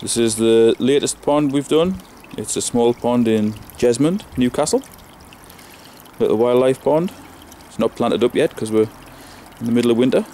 This is the latest pond we've done. It's a small pond in Jesmond, Newcastle. Little wildlife pond. It's not planted up yet because we're in the middle of winter.